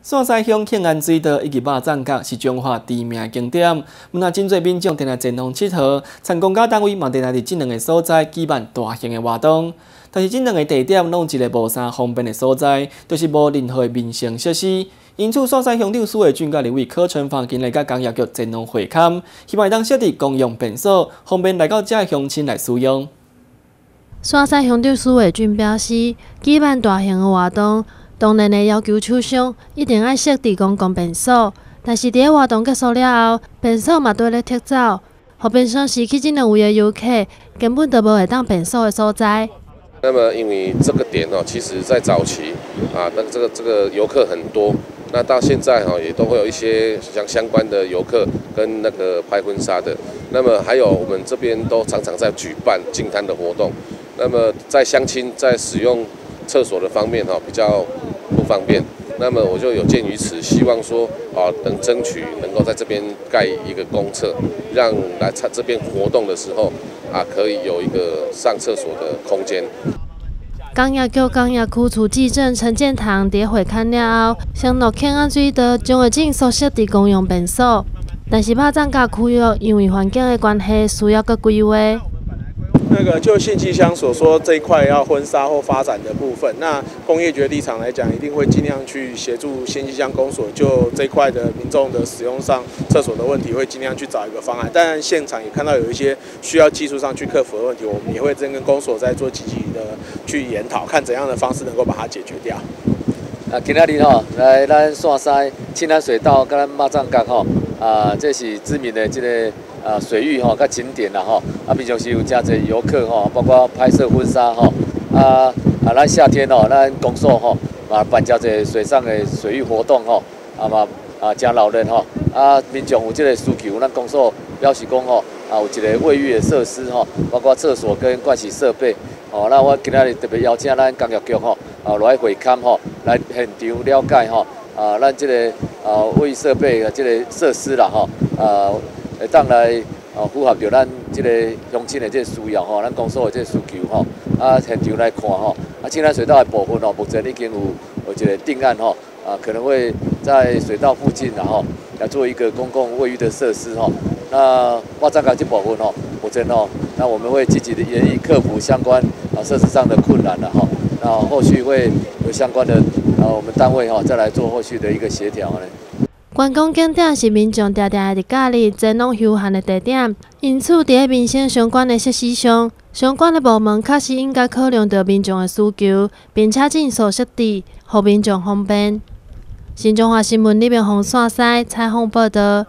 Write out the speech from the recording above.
山西乡庆安水道以及肉粽角是中华知名景点，那真侪民众定来前往佚佗，参公家单位嘛定来伫这两个所在举办大型的活动。但是这两个地点拢一个无啥方便的所在，就是无任何的民生设施。因此，山西乡长苏伟俊甲两位课程房今日甲工业局前往会勘，希望当设置公用便所，方便来到这乡亲来使用。山西乡长苏伟俊表示，举办大型的活动。当然会要求厂商一定要设置公共便所，但是伫活动结束了后，便所嘛都咧撤走，和便所失去这两位的游客，根本都无会当便所的所在。那么，因为这个点哦，其实在早期啊，那这个这个游客很多，那到现在哈，也都会有一些相相关的游客跟那个拍婚纱的，那么还有我们这边都常常在举办净滩的活动，那么在相亲在使用。厕所的方面哈比较不方便，那么我就有鉴于此，希望说啊能争取能够在这边盖一个公厕，让来参这边活动的时候啊可以有一个上厕所的空间。港业局港业区处地震陈建堂伫会勘了后，承诺庆安水道将会尽速设的公用便所，但是怕涨价区域因为环境的关系，需要个规划。那个就信息箱所说这一块要婚纱或发展的部分，那工业局立场来讲，一定会尽量去协助信息箱公所就这一块的民众的使用上厕所的问题，会尽量去找一个方案。但现场也看到有一些需要技术上去克服的问题，我们也会真跟公所在做积极的去研讨，看怎样的方式能够把它解决掉。啊，今仔日吼来咱山西青南水道跟咱马藏港吼啊，这是知名的这个。啊，水域吼，甲景点啦吼，啊，平常时有真侪游客吼，包括拍摄婚纱吼，啊啊，咱夏天吼，咱公所吼，啊办真侪水上的水域活动吼，啊嘛啊，真老人吼，啊，民众有即个需求，咱公所表示讲吼，啊，有一个卫浴的设施吼，包括厕所跟盥洗设备，吼，那我今仔日特别邀请咱工业局吼，啊来会勘吼，来现场了解吼，啊，咱即个啊卫浴设备啊，即个设施啦吼，啊。会当来啊，符合着咱即个乡亲的这个需要吼，咱公所的这个需求吼，啊现场来看吼，啊青南水道的部分吼，目前已经有有一个定案吼，啊可能会在水道附近然后来做一个公共卫浴的设施吼，那挖站港这部分吼，目前吼，那我们会积极的研议克服相关啊设施上的困难的吼，那后续会有相关的啊我们单位吼再来做后续的一个协调呢。观光景点是民众常常伫假日前往休闲的地点，因此伫民生相关的设施上，相关的部门确实应该考量到民众的需求，并且尽所设置，互民众方便。新中华新闻李明宏山西采访报道。